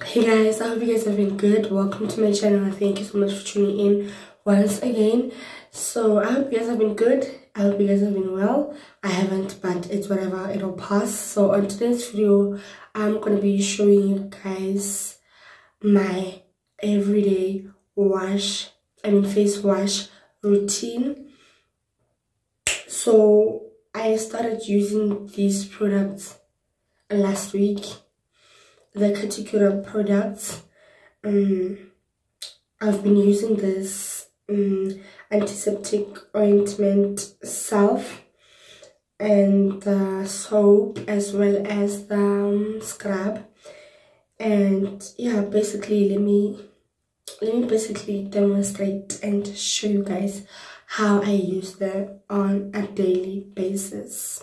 hey guys i hope you guys have been good. Welcome to my channel. Thank you so much for tuning in once again. So i hope you guys have been good. I hope you guys have been well. I haven't but it's whatever. It'll pass. So on today's video i'm gonna be showing you guys my everyday wash i mean face wash routine. So i started using these products last week the Cuticura products um i've been using this um, antiseptic ointment self and the soap as well as the um, scrub. And yeah basically let me let me basically demonstrate and show you guys how i use them on a daily basis